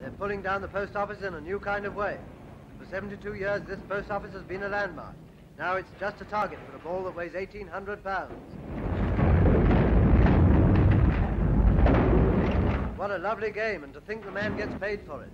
They're pulling down the post office in a new kind of way. For 72 years, this post office has been a landmark. Now it's just a target for a ball that weighs 1,800 pounds. What a lovely game, and to think the man gets paid for it.